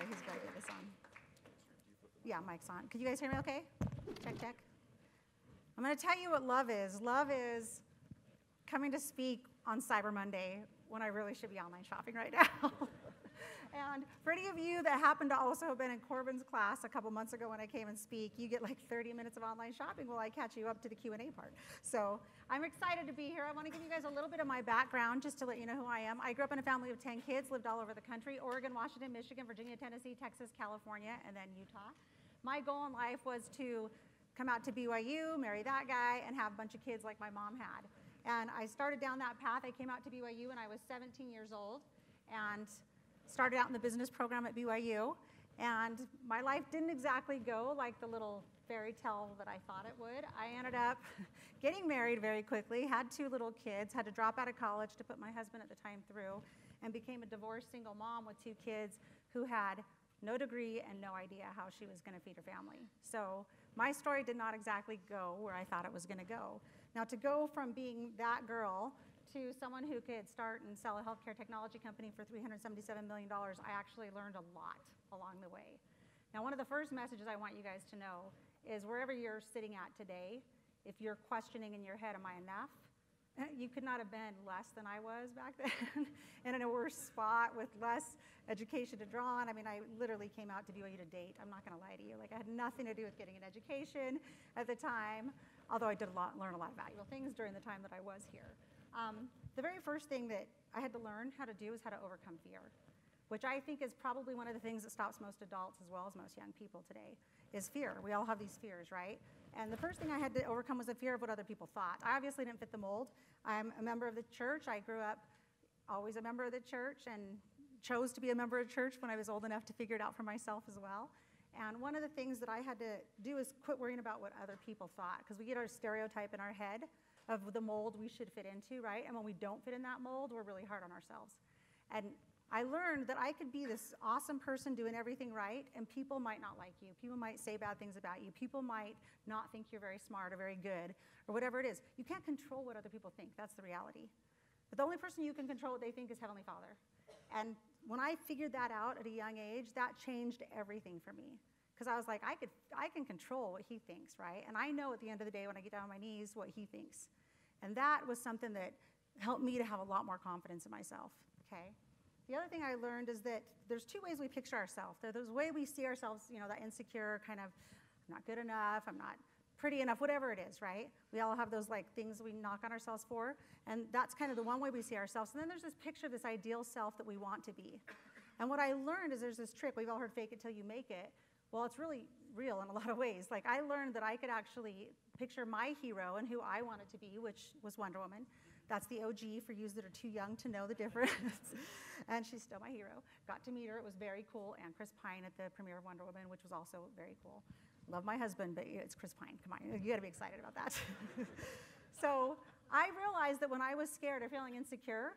sorry, to get this on. Yeah, mic's on. Can you guys hear me okay? Check, check. I'm going to tell you what love is. Love is coming to speak on Cyber Monday when I really should be online shopping right now. And for any of you that happen to also have been in Corbin's class a couple months ago when I came and speak, you get like 30 minutes of online shopping while I catch you up to the Q&A part. So I'm excited to be here. I want to give you guys a little bit of my background just to let you know who I am. I grew up in a family of 10 kids, lived all over the country, Oregon, Washington, Michigan, Virginia, Tennessee, Texas, California, and then Utah. My goal in life was to come out to BYU, marry that guy, and have a bunch of kids like my mom had. And I started down that path. I came out to BYU when I was 17 years old. And started out in the business program at BYU, and my life didn't exactly go like the little fairy tale that I thought it would. I ended up getting married very quickly, had two little kids, had to drop out of college to put my husband at the time through, and became a divorced single mom with two kids who had no degree and no idea how she was going to feed her family. So my story did not exactly go where I thought it was going to go. Now, to go from being that girl to someone who could start and sell a healthcare technology company for $377 million, I actually learned a lot along the way. Now, one of the first messages I want you guys to know is wherever you're sitting at today, if you're questioning in your head, am I enough? You could not have been less than I was back then and in a worse spot with less education to draw on. I mean, I literally came out to BYU to date. I'm not going to lie to you. Like, I had nothing to do with getting an education at the time, although I did a lot, learn a lot of valuable things during the time that I was here. Um, the very first thing that I had to learn how to do is how to overcome fear, which I think is probably one of the things that stops most adults as well as most young people today, is fear. We all have these fears, right? And the first thing I had to overcome was the fear of what other people thought. I obviously didn't fit the mold. I'm a member of the church. I grew up always a member of the church and chose to be a member of church when I was old enough to figure it out for myself as well. And one of the things that I had to do is quit worrying about what other people thought, because we get our stereotype in our head of the mold we should fit into, right? And when we don't fit in that mold, we're really hard on ourselves. And I learned that I could be this awesome person doing everything right, and people might not like you. People might say bad things about you. People might not think you're very smart or very good or whatever it is. You can't control what other people think. That's the reality. But the only person you can control what they think is Heavenly Father. And when I figured that out at a young age, that changed everything for me because I was like, I, could, I can control what he thinks, right? And I know at the end of the day when I get down on my knees what he thinks. And that was something that helped me to have a lot more confidence in myself, okay? The other thing I learned is that there's two ways we picture ourselves. There's a way we see ourselves, you know, that insecure kind of, I'm not good enough, I'm not pretty enough, whatever it is, right? We all have those like things we knock on ourselves for. And that's kind of the one way we see ourselves. And then there's this picture of this ideal self that we want to be. And what I learned is there's this trick. We've all heard fake it till you make it. Well, it's really real in a lot of ways. Like, I learned that I could actually picture my hero and who I wanted to be, which was Wonder Woman. That's the OG for you that are too young to know the difference. and she's still my hero. Got to meet her. It was very cool. And Chris Pine at the premiere of Wonder Woman, which was also very cool. Love my husband, but it's Chris Pine. Come on, you got to be excited about that. so I realized that when I was scared or feeling insecure,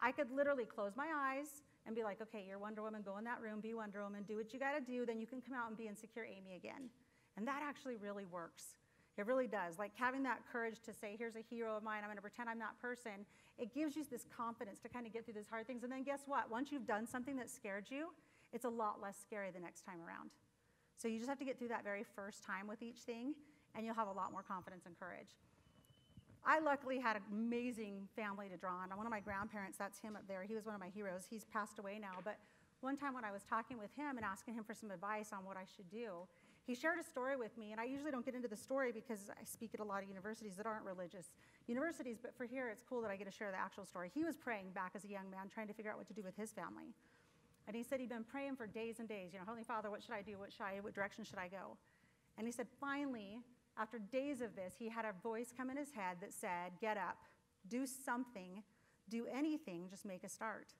I could literally close my eyes and be like, okay, you're Wonder Woman, go in that room, be Wonder Woman, do what you got to do, then you can come out and be insecure Amy again. And that actually really works. It really does. Like having that courage to say, here's a hero of mine, I'm to pretend I'm that person, it gives you this confidence to kind of get through these hard things. And then guess what? Once you've done something that scared you, it's a lot less scary the next time around. So you just have to get through that very first time with each thing, and you'll have a lot more confidence and courage. I luckily had an amazing family to draw on. One of my grandparents, that's him up there, he was one of my heroes. He's passed away now, but one time when I was talking with him and asking him for some advice on what I should do, he shared a story with me, and I usually don't get into the story because I speak at a lot of universities that aren't religious universities, but for here it's cool that I get to share the actual story. He was praying back as a young man, trying to figure out what to do with his family. And he said he'd been praying for days and days, you know, Holy Father, what should I do? What should I, what direction should I go? And he said, finally, after days of this, he had a voice come in his head that said, Get up, do something, do anything, just make a start.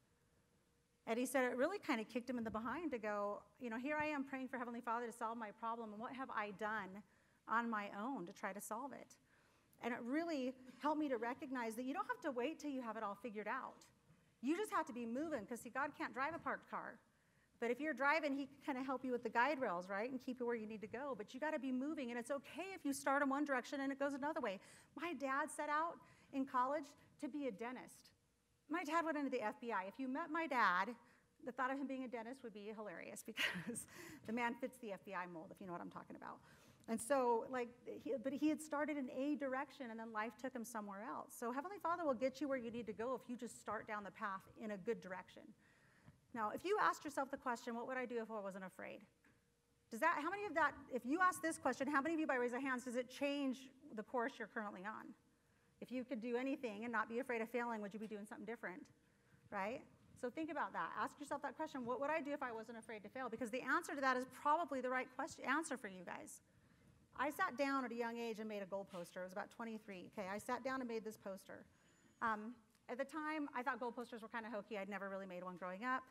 And he said it really kind of kicked him in the behind to go, You know, here I am praying for Heavenly Father to solve my problem, and what have I done on my own to try to solve it? And it really helped me to recognize that you don't have to wait till you have it all figured out. You just have to be moving because, see, God can't drive a parked car. But if you're driving, he can kind of help you with the guide rails, right? And keep you where you need to go. But you got to be moving. And it's okay if you start in one direction and it goes another way. My dad set out in college to be a dentist. My dad went into the FBI. If you met my dad, the thought of him being a dentist would be hilarious because the man fits the FBI mold, if you know what I'm talking about. And so, like, he, but he had started in a direction and then life took him somewhere else. So, Heavenly Father will get you where you need to go if you just start down the path in a good direction. Now, if you asked yourself the question, what would I do if I wasn't afraid? Does that, how many of that, if you ask this question, how many of you by raise of hands, does it change the course you're currently on? If you could do anything and not be afraid of failing, would you be doing something different? Right? So think about that. Ask yourself that question what would I do if I wasn't afraid to fail? Because the answer to that is probably the right question, answer for you guys. I sat down at a young age and made a goal poster. It was about 23. Okay, I sat down and made this poster. Um, at the time, I thought goal posters were kind of hokey. I'd never really made one growing up.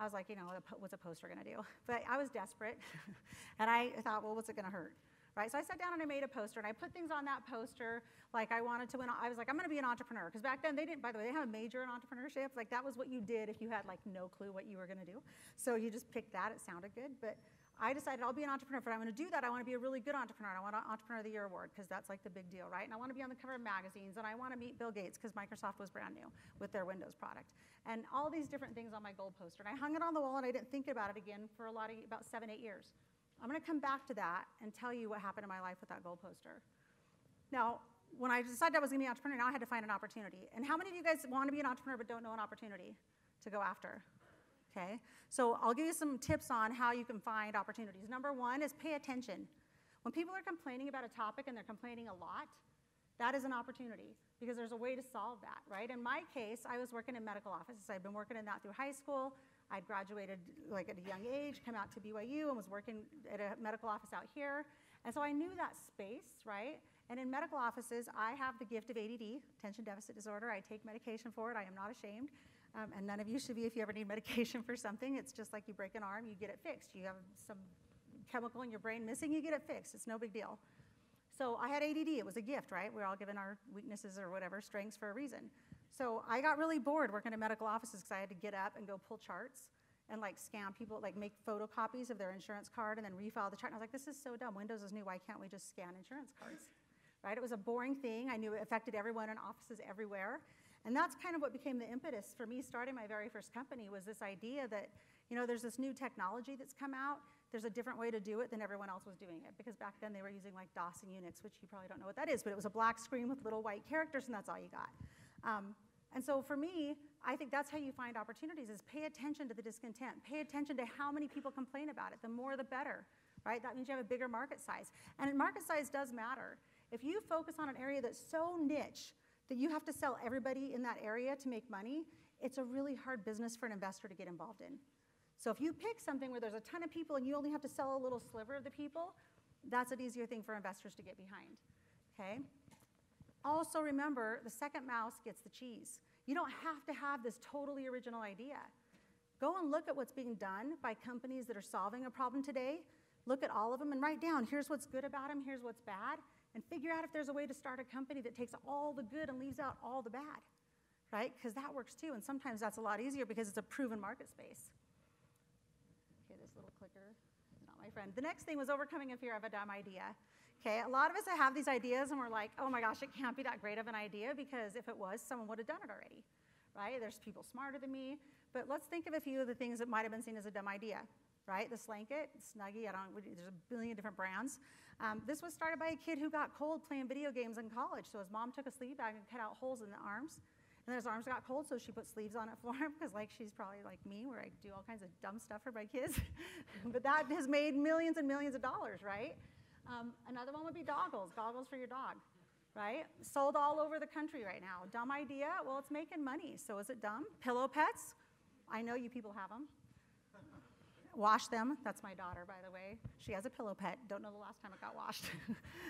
I was like, you know, what's a poster going to do? But I was desperate, and I thought, well, what's it going to hurt? right? So I sat down and I made a poster and I put things on that poster like I wanted to win. I was like, I'm going to be an entrepreneur because back then they didn't. By the way, they have a major in entrepreneurship. Like that was what you did if you had like no clue what you were going to do. So you just picked that. It sounded good, but. I decided I'll be an entrepreneur, but I'm going to do that. I want to be a really good entrepreneur. I want an Entrepreneur of the Year award because that's like the big deal, right? And I want to be on the cover of magazines, and I want to meet Bill Gates because Microsoft was brand new with their Windows product, and all these different things on my goal poster. And I hung it on the wall, and I didn't think about it again for a lot of about seven, eight years. I'm going to come back to that and tell you what happened in my life with that goal poster. Now, when I decided I was going to be an entrepreneur, now I had to find an opportunity. And how many of you guys want to be an entrepreneur but don't know an opportunity to go after? Okay, so I'll give you some tips on how you can find opportunities. Number one is pay attention. When people are complaining about a topic and they're complaining a lot, that is an opportunity because there's a way to solve that, right? In my case, I was working in medical offices. I'd been working in that through high school. I'd graduated like at a young age, come out to BYU and was working at a medical office out here. And so I knew that space, right? And in medical offices, I have the gift of ADD, attention deficit disorder. I take medication for it. I am not ashamed. Um, and none of you should be if you ever need medication for something. It's just like you break an arm, you get it fixed. You have some chemical in your brain missing, you get it fixed. It's no big deal. So I had ADD. It was a gift, right? We're all given our weaknesses or whatever, strengths for a reason. So I got really bored working in medical offices because I had to get up and go pull charts and like scam people, like make photocopies of their insurance card and then refile the chart. And I was like, this is so dumb. Windows is new. Why can't we just scan insurance cards? Right? It was a boring thing. I knew it affected everyone in offices everywhere. And that's kind of what became the impetus for me starting my very first company was this idea that, you know, there's this new technology that's come out. There's a different way to do it than everyone else was doing it. Because back then they were using like DOS and Unix, which you probably don't know what that is, but it was a black screen with little white characters and that's all you got. Um, and so for me, I think that's how you find opportunities is pay attention to the discontent. Pay attention to how many people complain about it. The more the better, right? That means you have a bigger market size. And market size does matter. If you focus on an area that's so niche that you have to sell everybody in that area to make money, it's a really hard business for an investor to get involved in. So if you pick something where there's a ton of people and you only have to sell a little sliver of the people, that's an easier thing for investors to get behind. Okay? Also remember, the second mouse gets the cheese. You don't have to have this totally original idea. Go and look at what's being done by companies that are solving a problem today. Look at all of them and write down here's what's good about them, here's what's bad, and figure out if there's a way to start a company that takes all the good and leaves out all the bad, right? Because that works too, and sometimes that's a lot easier because it's a proven market space. Okay, this little clicker is not my friend. The next thing was overcoming a fear of a dumb idea. Okay, a lot of us have these ideas and we're like, oh my gosh, it can't be that great of an idea because if it was, someone would have done it already, right? There's people smarter than me. But let's think of a few of the things that might have been seen as a dumb idea, right? The Slanket, Snuggie, I don't, there's a billion different brands. Um, this was started by a kid who got cold playing video games in college. So his mom took a sleeve bag and cut out holes in the arms. And then his arms got cold, so she put sleeves on it for him because, like, she's probably like me, where I do all kinds of dumb stuff for my kids. but that has made millions and millions of dollars, right? Um, another one would be goggles, goggles for your dog, right? Sold all over the country right now. Dumb idea? Well, it's making money, so is it dumb? Pillow pets? I know you people have them. Wash them. That's my daughter, by the way. She has a pillow pet. Don't know the last time it got washed.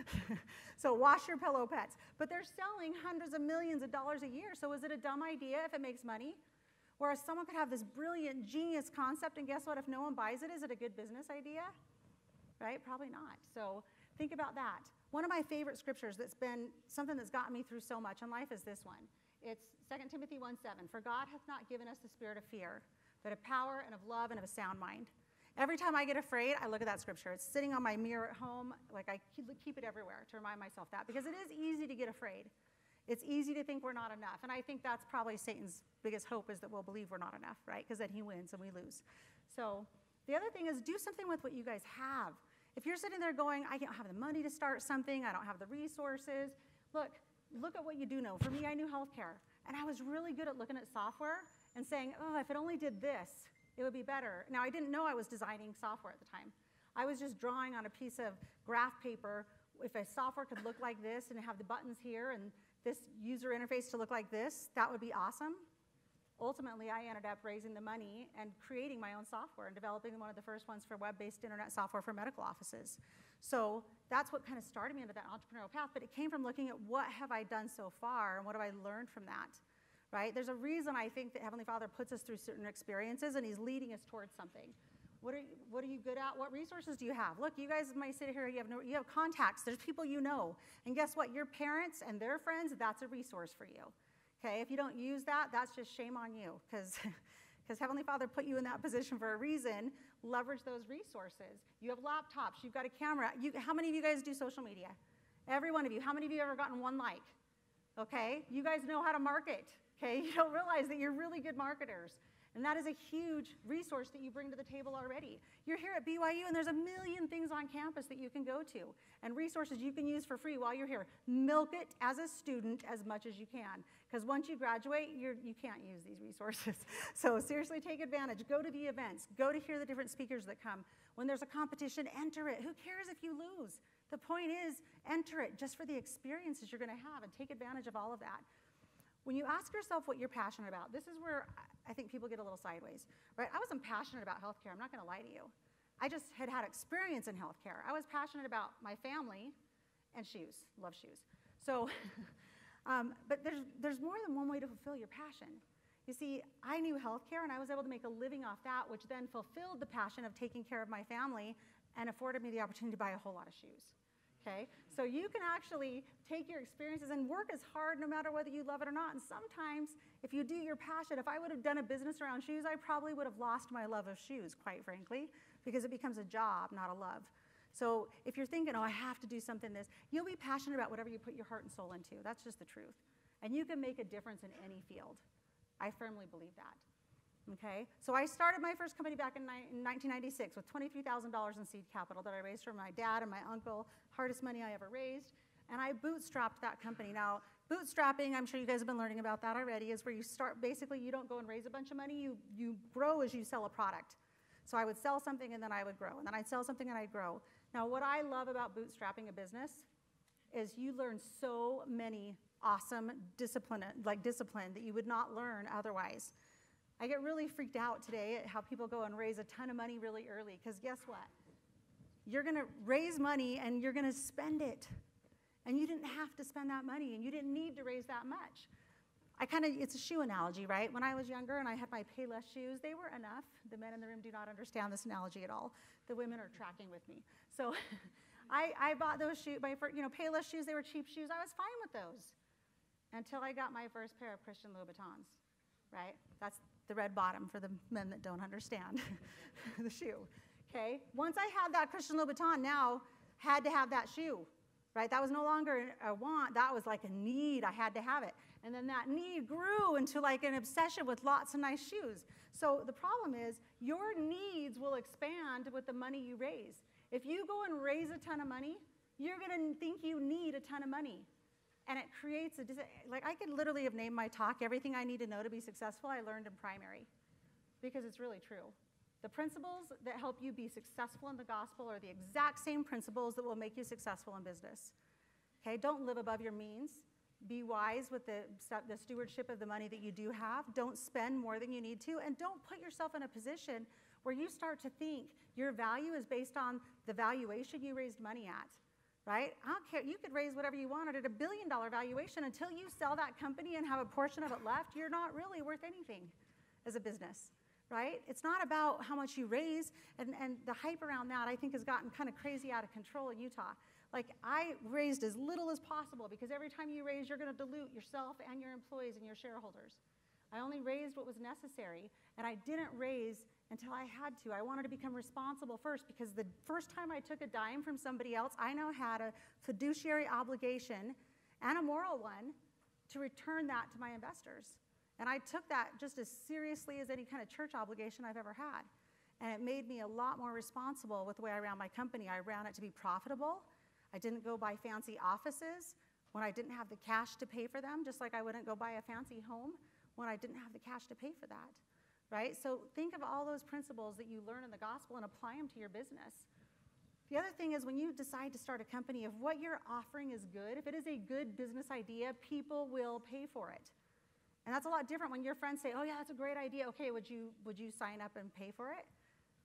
so wash your pillow pets. But they're selling hundreds of millions of dollars a year, so is it a dumb idea if it makes money? Whereas someone could have this brilliant, genius concept, and guess what? If no one buys it, is it a good business idea? right? Probably not. So think about that. One of my favorite scriptures that's been something that's gotten me through so much in life is this one. It's 2 Timothy 1 7. For God hath not given us the spirit of fear, but of power and of love and of a sound mind. Every time I get afraid, I look at that scripture. It's sitting on my mirror at home. Like I keep it everywhere to remind myself that because it is easy to get afraid. It's easy to think we're not enough. And I think that's probably Satan's biggest hope is that we'll believe we're not enough, right? Because then he wins and we lose. So the other thing is do something with what you guys have. If you're sitting there going, I don't have the money to start something, I don't have the resources, look, look at what you do know. For me, I knew healthcare. And I was really good at looking at software and saying, oh, if it only did this, it would be better. Now, I didn't know I was designing software at the time. I was just drawing on a piece of graph paper. If a software could look like this and have the buttons here and this user interface to look like this, that would be awesome. Ultimately, I ended up raising the money and creating my own software and developing one of the first ones for web-based internet software for medical offices. So that's what kind of started me into that entrepreneurial path, but it came from looking at what have I done so far and what have I learned from that, right? There's a reason I think that Heavenly Father puts us through certain experiences and He's leading us towards something. What are, you, what are you good at? What resources do you have? Look, you guys might sit here, you have, no, you have contacts, there's people you know. And guess what? Your parents and their friends, that's a resource for you. Okay, if you don't use that, that's just shame on you because because Heavenly Father put you in that position for a reason. Leverage those resources. You have laptops, you've got a camera. You, how many of you guys do social media? Every one of you. How many of you ever gotten one like? Okay, you guys know how to market. Okay, you don't realize that you're really good marketers. And that is a huge resource that you bring to the table already. You're here at BYU, and there's a million things on campus that you can go to and resources you can use for free while you're here. Milk it as a student as much as you can, because once you graduate, you're, you can't use these resources. So seriously, take advantage. Go to the events. Go to hear the different speakers that come. When there's a competition, enter it. Who cares if you lose? The point is, enter it just for the experiences you're going to have and take advantage of all of that. When you ask yourself what you're passionate about, this is where I think people get a little sideways, right? I wasn't passionate about healthcare, I'm not gonna lie to you. I just had had experience in healthcare. I was passionate about my family and shoes, love shoes. So, um, but there's, there's more than one way to fulfill your passion. You see, I knew healthcare and I was able to make a living off that, which then fulfilled the passion of taking care of my family and afforded me the opportunity to buy a whole lot of shoes okay? So you can actually take your experiences and work as hard no matter whether you love it or not. And sometimes, if you do your passion, if I would have done a business around shoes, I probably would have lost my love of shoes, quite frankly, because it becomes a job, not a love. So if you're thinking, oh, I have to do something this, you'll be passionate about whatever you put your heart and soul into. That's just the truth. And you can make a difference in any field. I firmly believe that. Okay, so I started my first company back in, in 1996 with $23,000 in seed capital that I raised from my dad and my uncle, hardest money I ever raised, and I bootstrapped that company. Now, bootstrapping, I'm sure you guys have been learning about that already, is where you start, basically you don't go and raise a bunch of money, you, you grow as you sell a product. So I would sell something and then I would grow, and then I'd sell something and I'd grow. Now, what I love about bootstrapping a business is you learn so many awesome discipline, like discipline that you would not learn otherwise. I get really freaked out today at how people go and raise a ton of money really early, because guess what? You're going to raise money and you're going to spend it. And you didn't have to spend that money, and you didn't need to raise that much. I kind of, it's a shoe analogy, right? When I was younger and I had my Payless shoes, they were enough. The men in the room do not understand this analogy at all. The women are tracking with me. So I, I bought those shoes, my first, you know, Payless shoes, they were cheap shoes. I was fine with those until I got my first pair of Christian Louboutins, right? That's the red bottom for the men that don't understand the shoe. Okay? Once I had that Christian Louboutin, now had to have that shoe, right? That was no longer a want, that was like a need. I had to have it. And then that need grew into like an obsession with lots of nice shoes. So the problem is your needs will expand with the money you raise. If you go and raise a ton of money, you're going to think you need a ton of money and it creates a, like I could literally have named my talk, Everything I Need to Know to Be Successful, I learned in primary, because it's really true. The principles that help you be successful in the gospel are the exact same principles that will make you successful in business. Okay, don't live above your means. Be wise with the, the stewardship of the money that you do have. Don't spend more than you need to. And don't put yourself in a position where you start to think your value is based on the valuation you raised money at right? I don't care. You could raise whatever you wanted at a billion dollar valuation until you sell that company and have a portion of it left. You're not really worth anything as a business, right? It's not about how much you raise, and, and the hype around that I think has gotten kind of crazy out of control in Utah. Like I raised as little as possible because every time you raise, you're going to dilute yourself and your employees and your shareholders. I only raised what was necessary, and I didn't raise until I had to. I wanted to become responsible first because the first time I took a dime from somebody else, I now had a fiduciary obligation and a moral one to return that to my investors. And I took that just as seriously as any kind of church obligation I've ever had. And it made me a lot more responsible with the way I ran my company. I ran it to be profitable. I didn't go buy fancy offices when I didn't have the cash to pay for them, just like I wouldn't go buy a fancy home when I didn't have the cash to pay for that. Right? So think of all those principles that you learn in the gospel and apply them to your business. The other thing is when you decide to start a company, if what you're offering is good, if it is a good business idea, people will pay for it. And that's a lot different when your friends say, "Oh yeah, that's a great idea. Okay, would you would you sign up and pay for it?"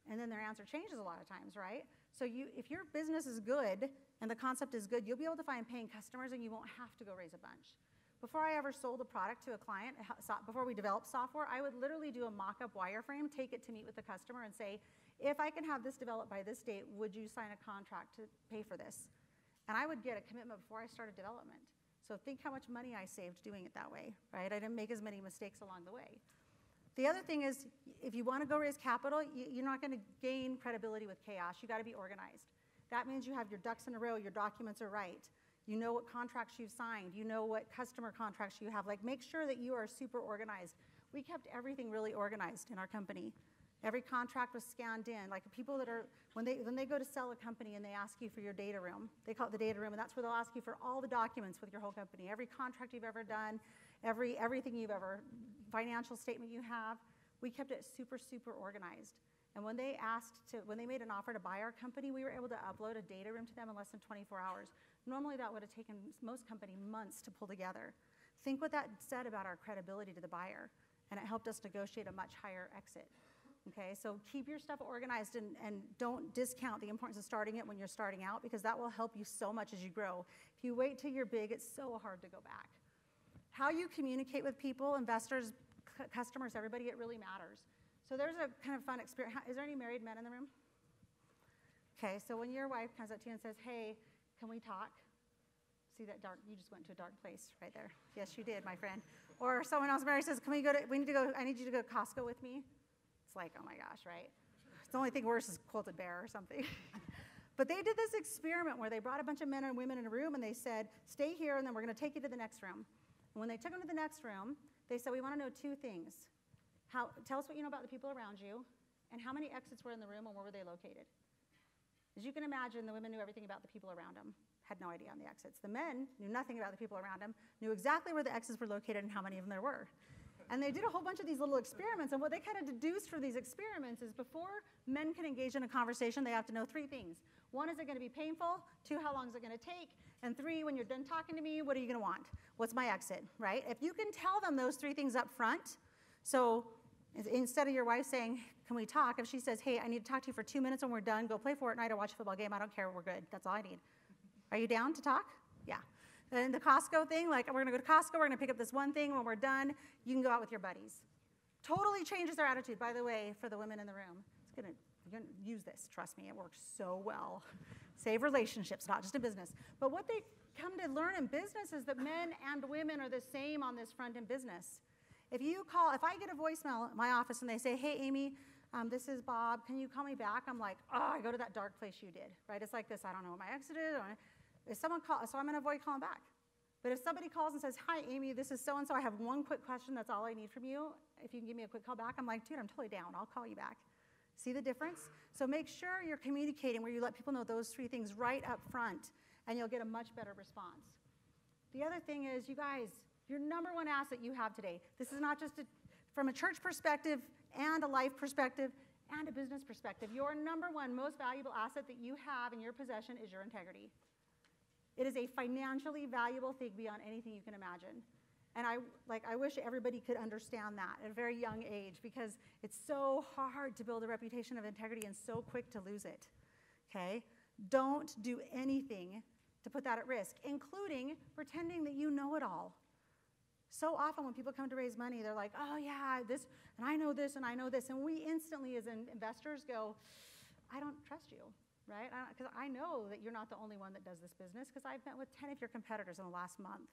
And then their answer changes a lot of times, right? So you if your business is good and the concept is good, you'll be able to find paying customers and you won't have to go raise a bunch. Before I ever sold a product to a client, before we developed software, I would literally do a mock-up wireframe, take it to meet with the customer and say, if I can have this developed by this date, would you sign a contract to pay for this? And I would get a commitment before I started development. So think how much money I saved doing it that way, right? I didn't make as many mistakes along the way. The other thing is, if you want to go raise capital, you're not going to gain credibility with chaos. You got to be organized. That means you have your ducks in a row, your documents are right. You know what contracts you've signed, you know what customer contracts you have. Like, make sure that you are super organized. We kept everything really organized in our company. Every contract was scanned in. Like people that are, when they, when they go to sell a company and they ask you for your data room, they call it the data room, and that's where they'll ask you for all the documents with your whole company, every contract you've ever done, every, everything you've ever, financial statement you have. We kept it super, super organized. And when they asked to, when they made an offer to buy our company, we were able to upload a data room to them in less than 24 hours. Normally, that would have taken most company months to pull together. Think what that said about our credibility to the buyer, and it helped us negotiate a much higher exit. Okay, so keep your stuff organized and, and don't discount the importance of starting it when you're starting out because that will help you so much as you grow. If you wait till you're big, it's so hard to go back. How you communicate with people, investors, customers, everybody, it really matters. So there's a kind of fun experience. Is there any married men in the room? Okay, so when your wife comes up to you and says, hey, can we talk? See that dark, you just went to a dark place right there. Yes, you did, my friend. Or someone else Mary says, can we go to, we need to go, I need you to go to Costco with me It's like, oh my gosh, right? It's the only thing worse is quilted bear or something. but they did this experiment where they brought a bunch of men and women in a room and they said, stay here and then we're going to take you to the next room. And when they took them to the next room, they said, we want to know two things. How, tell us what you know about the people around you and how many exits were in the room and where were they located. As you can imagine, the women knew everything about the people around them, had no idea on the exits. The men knew nothing about the people around them, knew exactly where the exits were located and how many of them there were. And they did a whole bunch of these little experiments. And what they kind of deduced from these experiments is before men can engage in a conversation, they have to know three things. One, is it going to be painful? Two, how long is it going to take? And three, when you're done talking to me, what are you going to want? What's my exit, right? If you can tell them those three things up front, so instead of your wife saying, Can we talk? If she says, Hey, I need to talk to you for two minutes when we're done, go play Fortnite or watch a football game, I don't care, we're good. That's all I need. Are you down to talk? Yeah. And the Costco thing, like we're gonna go to Costco, we're gonna pick up this one thing. When we're done, you can go out with your buddies. Totally changes their attitude, by the way, for the women in the room. It's gonna, you're gonna use this, trust me, it works so well. Save relationships, not just in business. But what they come to learn in business is that men and women are the same on this front in business. If you call, if I get a voicemail at my office and they say, hey, Amy, um, this is Bob, can you call me back? I'm like, oh, I go to that dark place you did, right? It's like this, I don't know what my exit is. If someone calls, so I'm going to avoid calling back. But if somebody calls and says, Hi, Amy, this is so and so, I have one quick question, that's all I need from you. If you can give me a quick call back, I'm like, Dude, I'm totally down. I'll call you back. See the difference? So make sure you're communicating where you let people know those three things right up front, and you'll get a much better response. The other thing is, you guys, your number one asset you have today, this is not just a, from a church perspective and a life perspective and a business perspective. Your number one most valuable asset that you have in your possession is your integrity. It is a financially valuable thing beyond anything you can imagine. And I, like, I wish everybody could understand that at a very young age because it's so hard to build a reputation of integrity and so quick to lose it. Okay? Don't do anything to put that at risk, including pretending that you know it all. So often when people come to raise money, they're like, oh, yeah, this, and I know this, and I know this. And we instantly, as investors, go, I don't trust you right? Because I, know that you're not the only one that does this business because I've met with 10 of your competitors in the last month.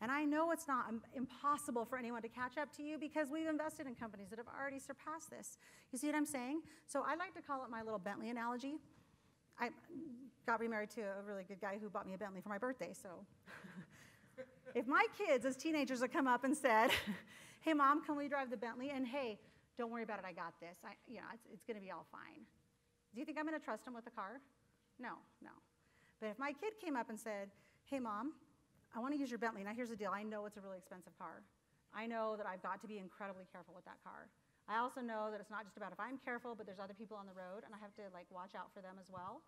And I know it's not impossible for anyone to catch up to you because we've invested in companies that have already surpassed this. You see what I'm saying? So I like to call it my little Bentley analogy. I got remarried to a really good guy who bought me a Bentley for my birthday, so if my kids as teenagers had come up and said, hey, mom, can we drive the Bentley? And hey, don't worry about it, I got this. I, you know, it's, it's going to be all fine. Do you think I'm going to trust them with the car? No, no. But if my kid came up and said, hey, mom, I want to use your Bentley. Now, here's the deal I know it's a really expensive car. I know that I've got to be incredibly careful with that car. I also know that it's not just about if I'm careful, but there's other people on the road, and I have to like watch out for them as well.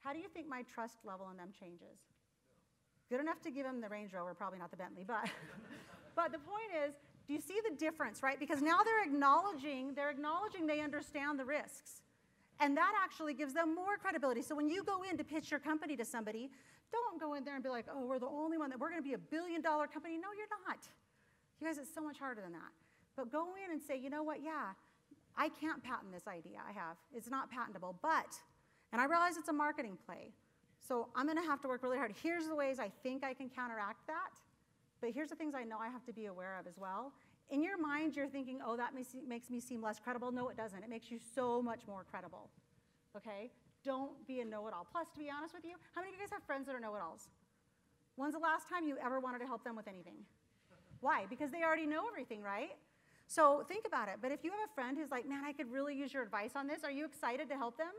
How do you think my trust level in them changes? Good enough to give them the Range Rover, probably not the Bentley, but but the point is, do you see the difference, right? Because now they're acknowledging, they're acknowledging they understand the risks. And that actually gives them more credibility. So when you go in to pitch your company to somebody, don't go in there and be like, oh, we're the only one that we're going to be a billion dollar company. No, you're not. You guys, it's so much harder than that. But go in and say, you know what, yeah, I can't patent this idea I have. It's not patentable, but, and I realize it's a marketing play. So I'm going to have to work really hard. Here's the ways I think I can counteract that. But here's the things I know I have to be aware of as well. In your mind, you're thinking, oh, that makes me seem less credible. No, it doesn't. It makes you so much more credible. Okay? Don't be a know it all. Plus, to be honest with you, how many of you guys have friends that are know it alls? When's the last time you ever wanted to help them with anything? Why? Because they already know everything, right? So think about it. But if you have a friend who's like, man, I could really use your advice on this, are you excited to help them?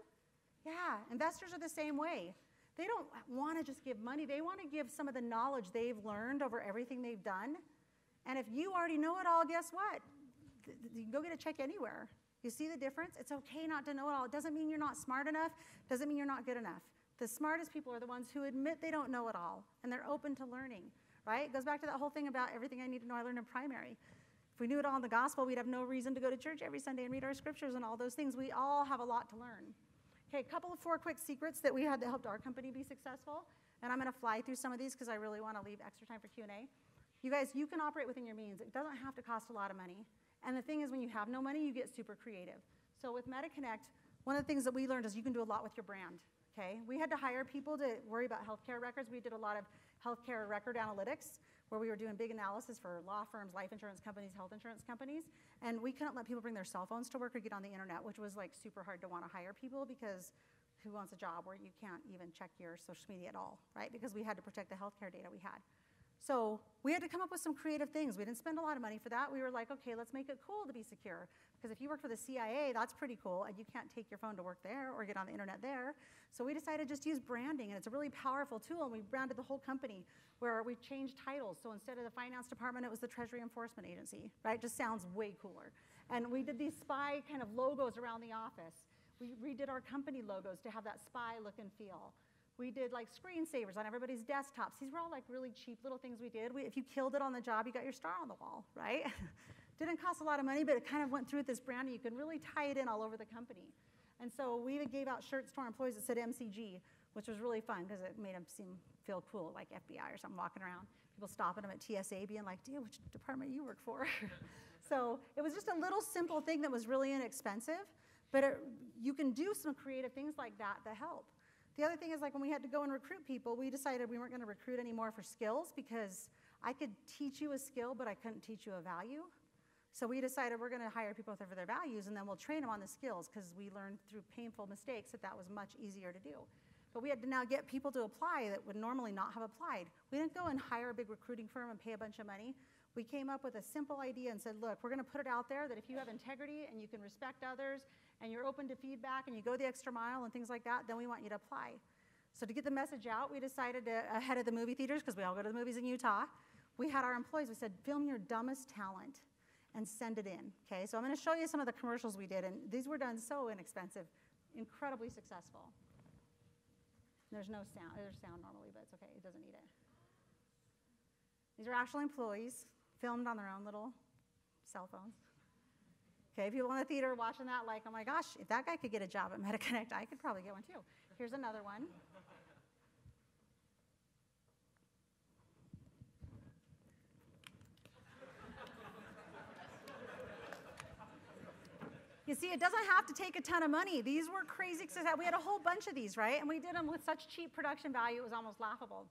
Yeah, investors are the same way. They don't want to just give money, they want to give some of the knowledge they've learned over everything they've done and if you already know it all, guess what? You can go get a check anywhere. You see the difference? It's okay not to know it all. It doesn't mean you're not smart enough, doesn't mean you're not good enough. The smartest people are the ones who admit they don't know it all and they're open to learning, right? It goes back to that whole thing about everything I need to know I learned in primary. If we knew it all in the gospel, we'd have no reason to go to church every Sunday and read our scriptures and all those things. We all have a lot to learn. Okay, a couple of four quick secrets that we had that helped our company be successful. And I'm going to fly through some of these because I really want to leave extra time for Q&A. You guys, you can operate within your means. It doesn't have to cost a lot of money. And the thing is, when you have no money, you get super creative. So with MediConnect, one of the things that we learned is you can do a lot with your brand. Okay, we had to hire people to worry about healthcare records. We did a lot of healthcare record analytics where we were doing big analysis for law firms, life insurance companies, health insurance companies, and we couldn't let people bring their cell phones to work or get on the internet, which was like super hard to want to hire people because who wants a job where you can't even check your social media at all, right? Because we had to protect the healthcare data we had. So we had to come up with some creative things. We didn't spend a lot of money for that. We were like, okay, let's make it cool to be secure. Because if you work for the CIA, that's pretty cool, and you can't take your phone to work there or get on the internet there. So we decided just use branding, and it's a really powerful tool, and we branded the whole company where we changed titles. So instead of the finance department, it was the Treasury Enforcement Agency, right? Just sounds way cooler. And we did these spy kind of logos around the office. We redid our company logos to have that spy look and feel. We did like screensavers on everybody's desktops. These were all like really cheap little things we did. We, if you killed it on the job, you got your star on the wall, right? Didn't cost a lot of money, but it kind of went through this brand, and you can really tie it in all over the company. And so we gave out shirts to our employees that said MCG, which was really fun because it made them seem feel cool, like FBI or something walking around. People stopping them at TSA, being like, "Dear, which department you work for?" so it was just a little simple thing that was really inexpensive, but it, you can do some creative things like that that help. The other thing is like when we had to go and recruit people, we decided we weren't going to recruit anymore for skills because I could teach you a skill, but I couldn't teach you a value. So we decided we're going to hire people for their values, and then we'll train them on the skills because we learned through painful mistakes that that was much easier to do. But we had to now get people to apply that would normally not have applied. We didn't go and hire a big recruiting firm and pay a bunch of money. We came up with a simple idea and said, look, we're going to put it out there that if you have integrity and you can respect others and you're open to feedback and you go the extra mile and things like that, then we want you to apply. So to get the message out, we decided to, ahead of the movie theaters, because we all go to the movies in Utah, we had our employees, we said, film your dumbest talent and send it in. Okay, so I'm going to show you some of the commercials we did, and these were done so inexpensive, incredibly successful. There's no sound. There's sound normally, but it's okay. It doesn't need it. These are actual employees filmed on their own little cell phones. Okay, if people in the theater watching that, like, oh my gosh, if that guy could get a job at MediConnect, I could probably get one too. Here's another one. You see, it doesn't have to take a ton of money. These were crazy success. We had a whole bunch of these, right? And we did them with such cheap production value, it was almost laughable.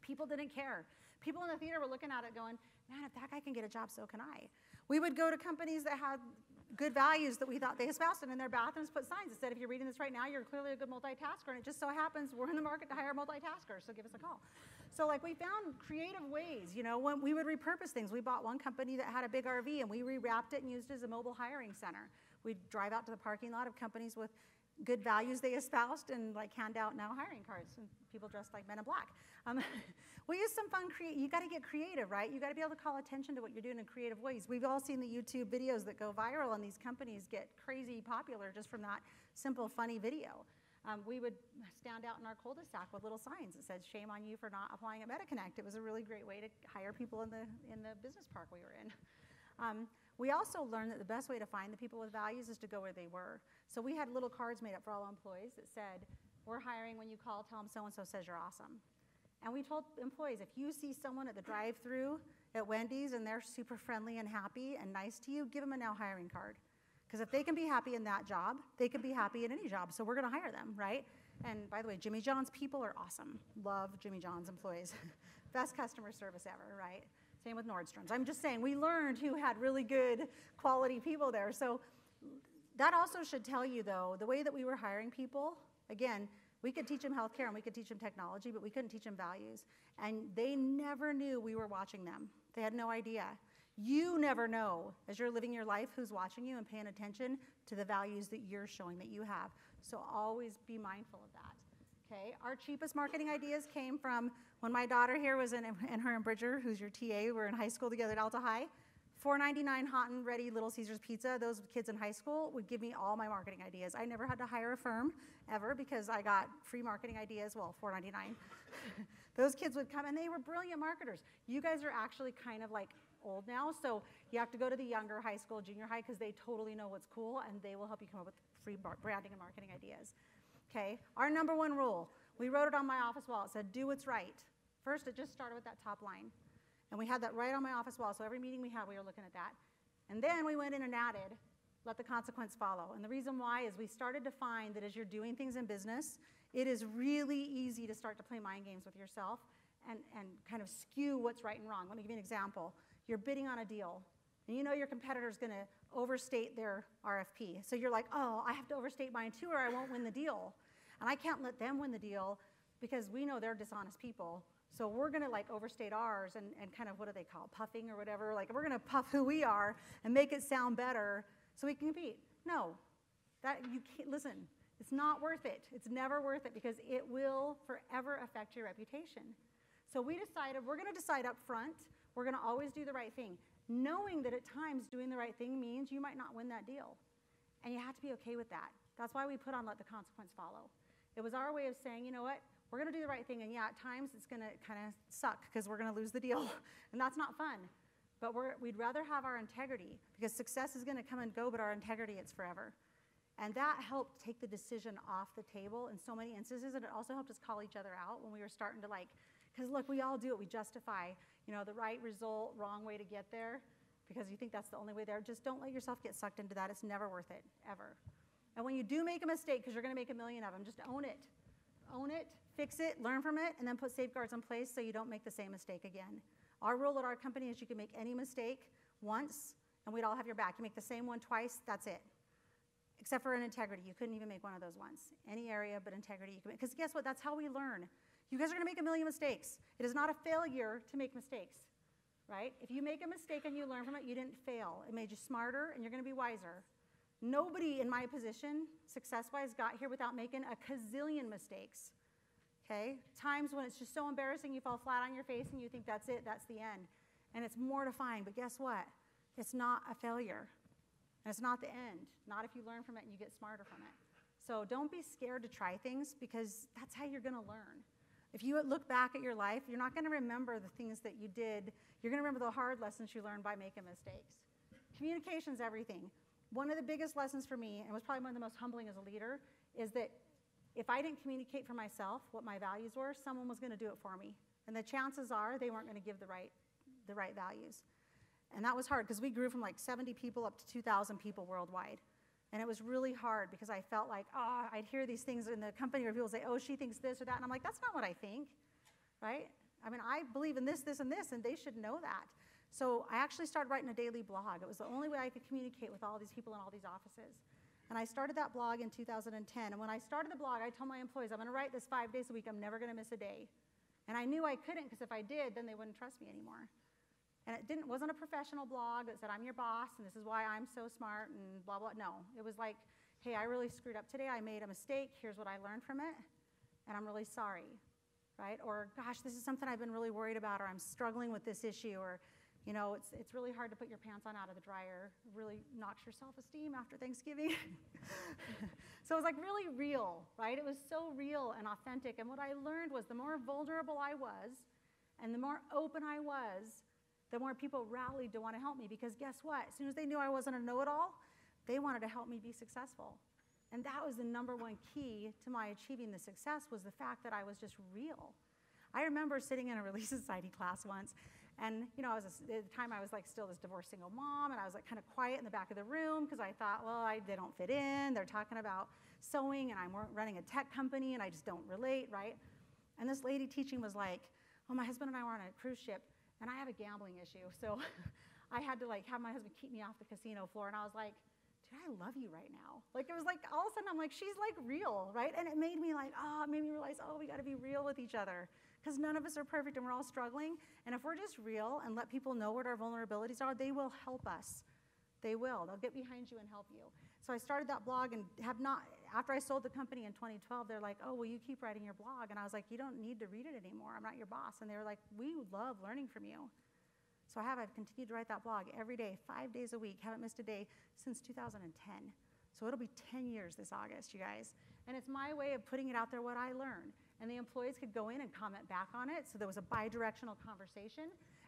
People didn't care. People in the theater were looking at it going, man, if that guy can get a job, so can I. We would go to companies that had good values that we thought they espoused, and in their bathrooms put signs that said, if you're reading this right now, you're clearly a good multitasker, and it just so happens we're in the market to hire multitaskers, so give us a call. So like we found creative ways, you know, when we would repurpose things. We bought one company that had a big RV and we rewrapped it and used it as a mobile hiring center. We'd drive out to the parking lot of companies with good values they espoused and like hand out now hiring cards and people dressed like men in black. Um, we use some fun, crea- you gotta get creative, right? You gotta be able to call attention to what you're doing in creative ways. We've all seen the YouTube videos that go viral and these companies get crazy popular just from that simple, funny video. Um, we would stand out in our cul-de-sac with little signs that said, shame on you for not applying at MediConnect. It was a really great way to hire people in the, in the business park we were in. Um, we also learned that the best way to find the people with values is to go where they were. So we had little cards made up for all employees that said, we're hiring when you call, tell them so-and-so says you're awesome. And we told employees, if you see someone at the drive-through at Wendy's and they're super friendly and happy and nice to you, give them a now hiring card. Because if they can be happy in that job, they can be happy in any job. So we're going to hire them, right? And by the way, Jimmy John's people are awesome. Love Jimmy John's employees. Best customer service ever, right? Same with Nordstrom's. I'm just saying, we learned who had really good quality people there. So that also should tell you, though, the way that we were hiring people, again, we could teach them healthcare and we could teach them technology, but we couldn't teach them values. And they never knew we were watching them. They had no idea. You never know, as you're living your life, who's watching you and paying attention to the values that you're showing that you have. So always be mindful of that. Okay, our cheapest marketing ideas came from when my daughter here was in, and her and Bridger, who's your TA, were in high school together at Alta High. $4.99 hot and ready Little Caesars pizza. Those kids in high school would give me all my marketing ideas. I never had to hire a firm ever because I got free marketing ideas. Well, $4.99. Those kids would come and they were brilliant marketers. You guys are actually kind of like old now, so you have to go to the younger high school, junior high, because they totally know what's cool and they will help you come up with free branding and marketing ideas. Okay, our number one rule, we wrote it on my office wall. It said, do what's right. First, it just started with that top line. And we had that right on my office wall, so every meeting we had, we were looking at that. And then we went in and added, let the consequence follow. And the reason why is we started to find that as you're doing things in business, it is really easy to start to play mind games with yourself and, and kind of skew what's right and wrong. Let me give you an example. You're bidding on a deal, and you know your competitor's gonna overstate their RFP. So you're like, oh, I have to overstate mine too, or I won't win the deal. And I can't let them win the deal because we know they're dishonest people. So we're gonna like overstate ours and, and kind of what do they call it, puffing or whatever? Like we're gonna puff who we are and make it sound better so we can compete. No, that you can't listen. It's not worth it. It's never worth it because it will forever affect your reputation. So we decided we're gonna decide up front, we're gonna always do the right thing, knowing that at times doing the right thing means you might not win that deal. And you have to be okay with that. That's why we put on let the consequence follow. It was our way of saying, you know what, we're going to do the right thing. And yeah, at times it's going to kind of suck because we're going to lose the deal. and that's not fun. But we would rather have our integrity because success is going to come and go, but our integrity, it's forever. And that helped take the decision off the table in so many instances. And it also helped us call each other out when we were starting to like, because look, we all do it. We justify, you know, the right result, wrong way to get there because you think that's the only way there. Just don't let yourself get sucked into that. It's never worth it, ever. And when you do make a mistake, because you're going to make a million of them, just own it. Own it, fix it, learn from it, and then put safeguards in place so you don't make the same mistake again. Our rule at our company is you can make any mistake once, and we'd all have your back. You make the same one twice, that's it. Except for an integrity. You couldn't even make one of those once. Any area but integrity you can. Because guess what? That's how we learn. You guys are going to make a million mistakes. It is not a failure to make mistakes, right? If you make a mistake and you learn from it, you didn't fail. It made you smarter, and you're going to be wiser. Nobody in my position, success wise, got here without making a gazillion mistakes. Okay? Times when it's just so embarrassing you fall flat on your face and you think that's it, that's the end. And it's mortifying, but guess what? It's not a failure. And it's not the end. Not if you learn from it and you get smarter from it. So don't be scared to try things because that's how you're going to learn. If you look back at your life, you're not going to remember the things that you did. You're going to remember the hard lessons you learned by making mistakes. Communication's everything one of the biggest lessons for me, and was probably one of the most humbling as a leader, is that if I didn't communicate for myself what my values were, someone was going to do it for me. And the chances are they weren't going to give the right, the right values. And that was hard because we grew from like 70 people up to 2,000 people worldwide. And it was really hard because I felt like, oh, I'd hear these things in the company where people say, oh, she thinks this or that. And I'm like, that's not what I think, right? I mean, I believe in this, this, and this, and they should know that. So I actually started writing a daily blog. It was the only way I could communicate with all these people in all these offices. And I started that blog in 2010. And when I started the blog, I told my employees, I'm going to write this five days a week. I'm never going to miss a day. And I knew I couldn't because if I did, then they wouldn't trust me anymore. And it didn't, wasn't a professional blog that said, I'm your boss and this is why I'm so smart and blah, blah. No, it was like, hey, I really screwed up today. I made a mistake. Here's what I learned from it. And I'm really sorry, right? Or, gosh, this is something I've been really worried about, or I'm struggling with this issue, or, you know, it's, it's really hard to put your pants on out of the dryer. Really knocks your self esteem after Thanksgiving. so it was like really real, right? It was so real and authentic. And what I learned was the more vulnerable I was and the more open I was, the more people rallied to want to help me because guess what? As soon as they knew I wasn't a know it all, they wanted to help me be successful. And that was the number one key to my achieving the success was the fact that I was just real. I remember sitting in a Relief Society class once, and you know, I was at the time I was like still this divorced single mom, and I was like kind of quiet in the back of the room because I thought, well, I, they don't fit in. They're talking about sewing, and I'm running a tech company, and I just don't relate, right? And this lady teaching was like, oh, my husband and I were on a cruise ship, and I have a gambling issue, so I had to like have my husband keep me off the casino floor, and I was like, dude, I love you right now. Like it was like all of a sudden I'm like, she's like real, right? And it made me like, oh, it made me realize, oh, we got to be real with each other because none of us are perfect and we're all struggling. And if we're just real and let people know what our vulnerabilities are, they will help us. They will. They'll get behind you and help you. So I started that blog and have not, after I sold the company in 2012, they're like, oh, well, you keep writing your blog. And I was like, you don't need to read it anymore. I'm not your boss. And they were like, we love learning from you. So I have, I've continued to write that blog every day, five days a week, haven't missed a day since 2010. So it'll be 10 years this August, you guys. And it's my way of putting it out there what I learned. And the employees could go in and comment back on it. So there was a bi directional conversation.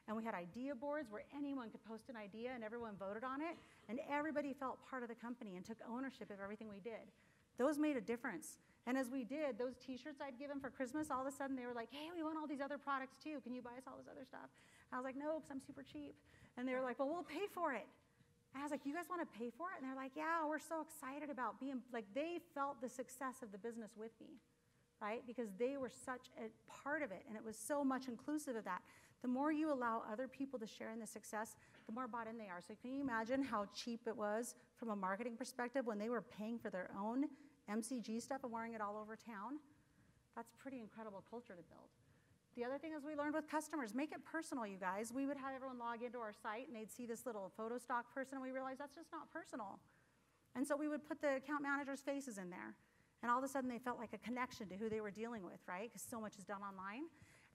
And we had idea boards where anyone could post an idea and everyone voted on it. And everybody felt part of the company and took ownership of everything we did. Those made a difference. And as we did, those t shirts I'd given for Christmas, all of a sudden they were like, hey, we want all these other products too. Can you buy us all this other stuff? I was like, no, because I'm super cheap. And they were like, well, we'll pay for it. And I was like, you guys want to pay for it? And they're like, yeah, we're so excited about being, like, they felt the success of the business with me, right? Because they were such a part of it, and it was so much inclusive of that. The more you allow other people to share in the success, the more bought in they are. So, can you imagine how cheap it was from a marketing perspective when they were paying for their own MCG stuff and wearing it all over town? That's pretty incredible culture to build. The other thing is we learned with customers, make it personal, you guys. We would have everyone log into our site and they'd see this little photo stock person and we realized that's just not personal. And so we would put the account managers' faces in there. And all of a sudden they felt like a connection to who they were dealing with, right? Because so much is done online.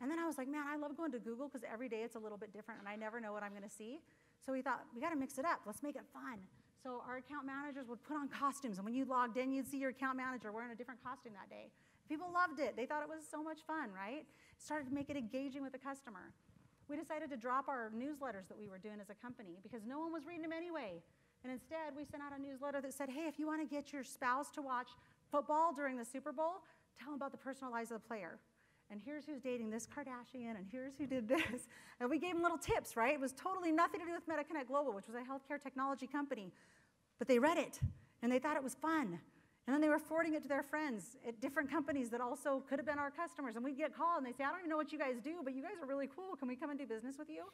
And then I was like, man, I love going to Google because every day it's a little bit different and I never know what I'm going to see. So we thought, we got to mix it up. Let's make it fun. So our account managers would put on costumes. And when you logged in, you'd see your account manager wearing a different costume that day. People loved it. They thought it was so much fun, right? Started to make it engaging with the customer. We decided to drop our newsletters that we were doing as a company because no one was reading them anyway. And instead, we sent out a newsletter that said, hey, if you want to get your spouse to watch football during the Super Bowl, tell them about the personal lives of the player. And here's who's dating this Kardashian, and here's who did this. And we gave them little tips, right? It was totally nothing to do with MediConnect Global, which was a healthcare technology company. But they read it, and they thought it was fun. And then they were forwarding it to their friends at different companies that also could have been our customers. And we'd get called and they say, I don't even know what you guys do, but you guys are really cool. Can we come and do business with you?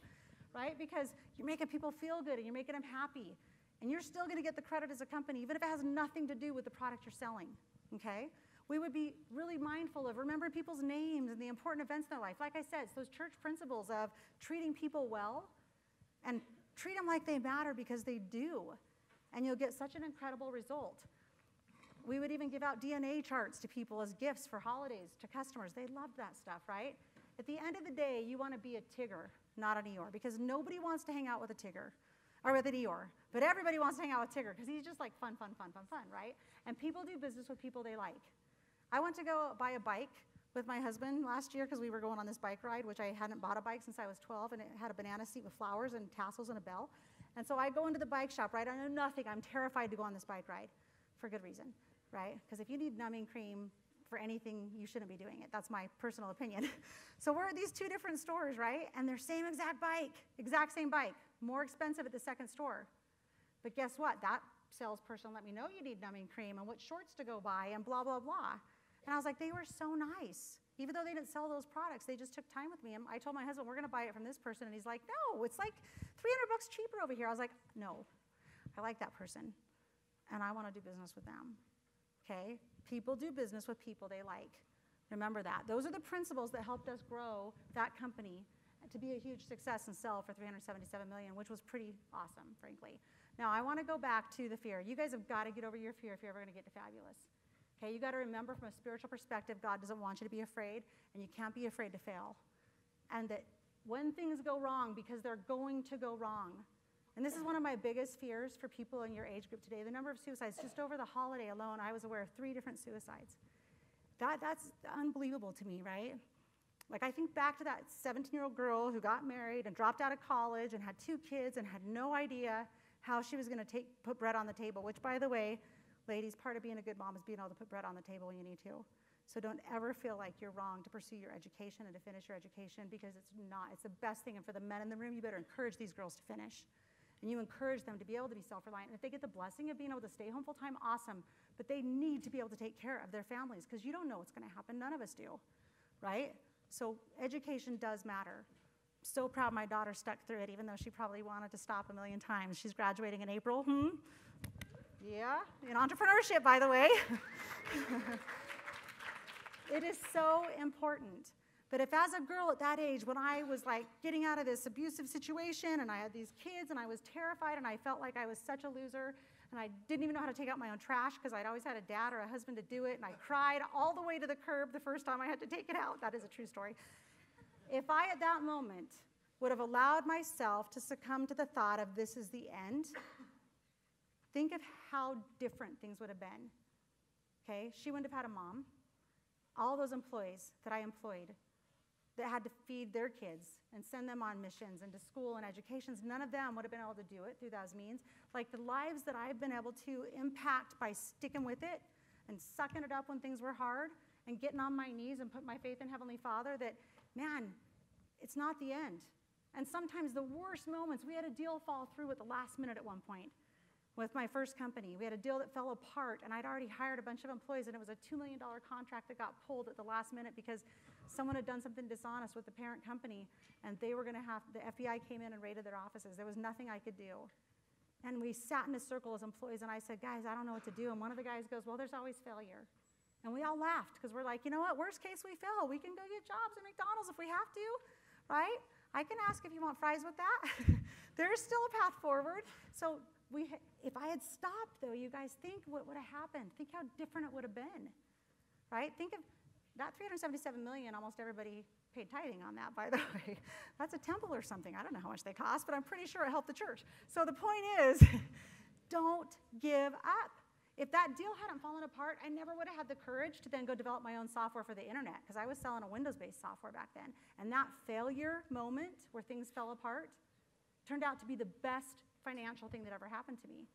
Right? Because you're making people feel good and you're making them happy. And you're still going to get the credit as a company, even if it has nothing to do with the product you're selling. Okay? We would be really mindful of remembering people's names and the important events in their life. Like I said, it's those church principles of treating people well and treat them like they matter because they do. And you'll get such an incredible result. We would even give out DNA charts to people as gifts for holidays to customers. They loved that stuff, right? At the end of the day, you want to be a Tigger, not an Eeyore, because nobody wants to hang out with a Tigger or with an Eeyore. But everybody wants to hang out with Tigger because he's just like fun, fun, fun, fun, fun, right? And people do business with people they like. I went to go buy a bike with my husband last year because we were going on this bike ride, which I hadn't bought a bike since I was 12, and it had a banana seat with flowers and tassels and a bell. And so I go into the bike shop, right? I know nothing. I'm terrified to go on this bike ride for good reason right? Because if you need numbing cream for anything, you shouldn't be doing it. That's my personal opinion. so we're at these two different stores, right? And they're same exact bike, exact same bike, more expensive at the second store. But guess what? That salesperson let me know you need numbing cream and what shorts to go buy and blah, blah, blah. And I was like, they were so nice. Even though they didn't sell those products, they just took time with me. And I told my husband, we're going to buy it from this person. And he's like, no, it's like 300 bucks cheaper over here. I was like, no, I like that person. And I want to do business with them okay? People do business with people they like. Remember that. Those are the principles that helped us grow that company to be a huge success and sell for 377 million, which was pretty awesome, frankly. Now, I want to go back to the fear. You guys have got to get over your fear if you're ever going to get to fabulous. Okay, you got to remember from a spiritual perspective, God doesn't want you to be afraid, and you can't be afraid to fail. And that when things go wrong, because they're going to go wrong, and this is one of my biggest fears for people in your age group today the number of suicides. Just over the holiday alone, I was aware of three different suicides. That, that's unbelievable to me, right? Like, I think back to that 17 year old girl who got married and dropped out of college and had two kids and had no idea how she was going to put bread on the table, which, by the way, ladies, part of being a good mom is being able to put bread on the table when you need to. So don't ever feel like you're wrong to pursue your education and to finish your education because it's not. It's the best thing. And for the men in the room, you better encourage these girls to finish. And you encourage them to be able to be self reliant. And if they get the blessing of being able to stay home full time, awesome. But they need to be able to take care of their families because you don't know what's going to happen. None of us do, right? So education does matter. So proud my daughter stuck through it, even though she probably wanted to stop a million times. She's graduating in April. Hmm? Yeah, in entrepreneurship, by the way. it is so important. But if, as a girl at that age, when I was like getting out of this abusive situation and I had these kids and I was terrified and I felt like I was such a loser and I didn't even know how to take out my own trash because I'd always had a dad or a husband to do it and I cried all the way to the curb the first time I had to take it out. That is a true story. If I, at that moment, would have allowed myself to succumb to the thought of this is the end, think of how different things would have been. Okay? She wouldn't have had a mom. All those employees that I employed that had to feed their kids and send them on missions and to school and educations, none of them would have been able to do it through those means. Like the lives that I've been able to impact by sticking with it and sucking it up when things were hard and getting on my knees and put my faith in Heavenly Father, that, man, it's not the end. And sometimes the worst moments, we had a deal fall through at the last minute at one point with my first company. We had a deal that fell apart, and I'd already hired a bunch of employees, and it was a $2 million contract that got pulled at the last minute because someone had done something dishonest with the parent company, and they were going to have, the FBI came in and raided their offices. There was nothing I could do. And we sat in a circle as employees, and I said, Guys, I don't know what to do. And one of the guys goes, Well, there's always failure. And we all laughed because we're like, You know what? Worst case, we fail. We can go get jobs at McDonald's if we have to, right? I can ask if you want fries with that. there is still a path forward. So we, if I had stopped, though, you guys think what would have happened. Think how different it would have been, right? Think of that 377 million. Almost everybody paid tithing on that, by the way. That's a temple or something. I don't know how much they cost, but I'm pretty sure it helped the church. So the point is, don't give up. If that deal hadn't fallen apart, I never would have had the courage to then go develop my own software for the internet because I was selling a Windows based software back then. And that failure moment where things fell apart turned out to be the best financial thing that ever happened to me.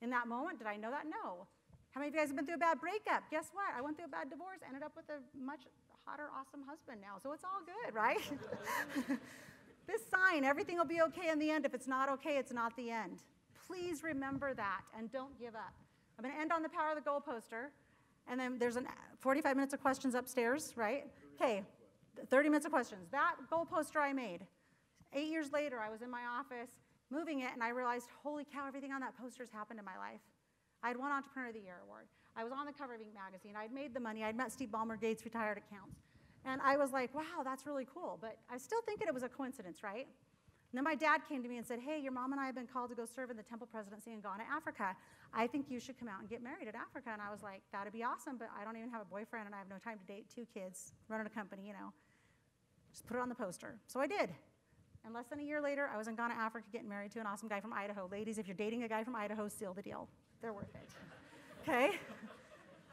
In that moment, did I know that? No. How many of you guys have been through a bad breakup? Guess what? I went through a bad divorce, ended up with a much hotter, awesome husband now. So it's all good, right? this sign, everything will be okay in the end. If it's not okay, it's not the end. Please remember that and don't give up. I'm going to end on the power of the goal poster. And then there's an 45 minutes of questions upstairs, right? Okay, 30 minutes of questions. That goal poster I made. Eight years later, I was in my office moving it, and I realized, holy cow, everything on that poster has happened in my life. I had won Entrepreneur of the Year award. I was on the cover of Inc. magazine. I'd made the money. I'd met Steve Ballmer Gates, retired accounts. And I was like, wow, that's really cool. But I still thinking it was a coincidence, right? And then my dad came to me and said, Hey, your mom and I have been called to go serve in the temple presidency in Ghana, Africa. I think you should come out and get married in Africa. And I was like, That'd be awesome, but I don't even have a boyfriend and I have no time to date two kids, running a company, you know. Just put it on the poster. So I did. And less than a year later, I was in Ghana, Africa, getting married to an awesome guy from Idaho. Ladies, if you're dating a guy from Idaho, seal the deal. They're worth it. Okay?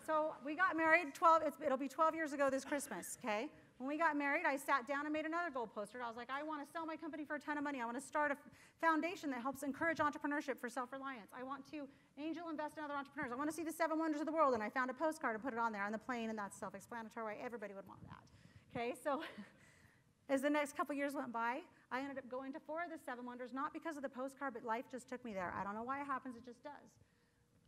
So we got married 12, it'll be 12 years ago this Christmas, okay? When we got married, I sat down and made another goal poster. I was like, I want to sell my company for a ton of money. I want to start a foundation that helps encourage entrepreneurship for self reliance. I want to angel invest in other entrepreneurs. I want to see the seven wonders of the world. And I found a postcard and put it on there on the plane, and that's self explanatory. Everybody would want that. Okay, so as the next couple years went by, I ended up going to four of the seven wonders, not because of the postcard, but life just took me there. I don't know why it happens, it just does.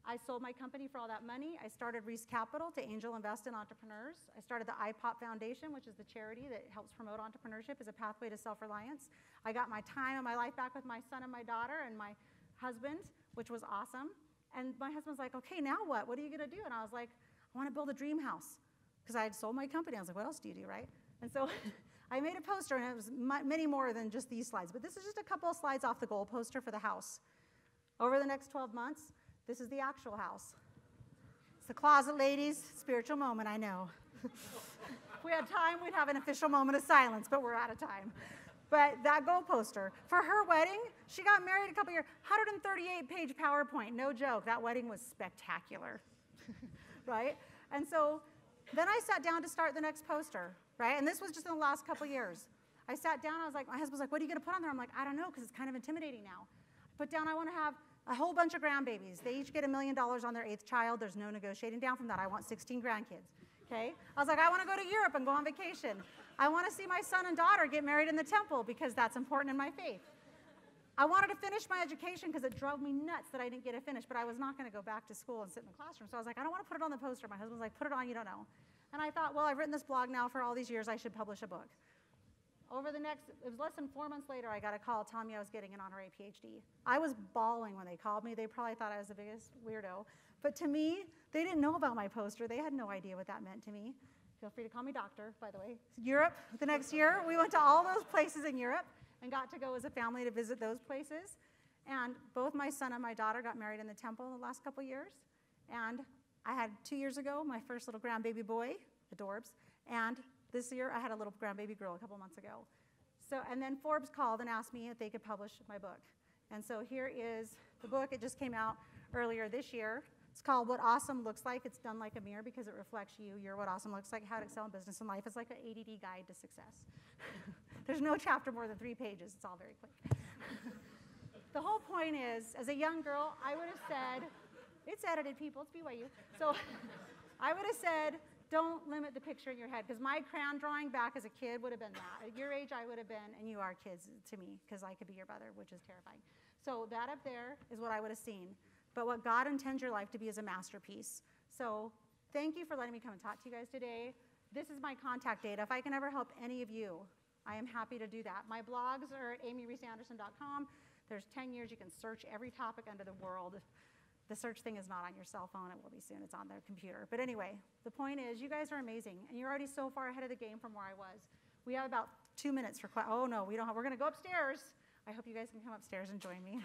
I sold my company for all that money. I started Rees Capital to angel invest in entrepreneurs. I started the IPOP Foundation, which is the charity that helps promote entrepreneurship as a pathway to self reliance. I got my time and my life back with my son and my daughter and my husband, which was awesome. And my husband's like, okay, now what? What are you going to do? And I was like, I want to build a dream house. because I had sold my company. I was like, what else do you do, right? And so I made a poster, and it was many more than just these slides. But this is just a couple of slides off the goal poster for the house. Over the next 12 months, this is the actual house. It's the closet ladies' spiritual moment, I know. if we had time, we'd have an official moment of silence, but we're out of time. But that goal poster, for her wedding, she got married a couple years, 138 page PowerPoint, no joke. That wedding was spectacular, right? And so then I sat down to start the next poster, right? And this was just in the last couple years. I sat down, I was like, my husband was like, what are you gonna put on there? I'm like, I don't know, because it's kind of intimidating now. I Put down, I wanna have a whole bunch of grandbabies. They each get a million dollars on their eighth child. There's no negotiating down from that. I want 16 grandkids. Okay? I was like, I want to go to Europe and go on vacation. I want to see my son and daughter get married in the temple because that's important in my faith. I wanted to finish my education because it drove me nuts that I didn't get it finished, but I was not going to go back to school and sit in the classroom. So I was like, I don't want to put it on the poster. My husband was like, put it on, you don't know. And I thought, well, I've written this blog now for all these years. I should publish a book. Over the next, it was less than four months later, I got a call telling me I was getting an honorary PhD. I was bawling when they called me. They probably thought I was the biggest weirdo. But to me, they didn't know about my poster. They had no idea what that meant to me. Feel free to call me doctor, by the way. Europe, the next year, we went to all those places in Europe and got to go as a family to visit those places. And both my son and my daughter got married in the temple in the last couple years. And I had two years ago my first little grandbaby boy, adorbs, and this year, I had a little grandbaby girl a couple months ago. So, and then Forbes called and asked me if they could publish my book. And so here is the book. It just came out earlier this year. It's called What Awesome Looks Like. It's done like a mirror because it reflects you. You're what awesome looks like, how to excel in business and life. It's like an ADD guide to success. There's no chapter more than three pages. It's all very quick. the whole point is, as a young girl, I would have said, it's edited, people, it's BYU. So I would have said, don't limit the picture in your head because my crayon drawing back as a kid would have been that. At your age, I would have been, and you are kids to me because I could be your brother, which is terrifying. So that up there is what I would have seen. But what God intends your life to be is a masterpiece. So thank you for letting me come and talk to you guys today. This is my contact data. If I can ever help any of you, I am happy to do that. My blogs are at amyreesanderson.com. There's 10 years. You can search every topic under the world. The search thing is not on your cell phone. It will be soon. It's on their computer. But anyway, the point is, you guys are amazing, and you're already so far ahead of the game from where I was. We have about two minutes for class. Oh no, we don't have. We're going to go upstairs. I hope you guys can come upstairs and join me.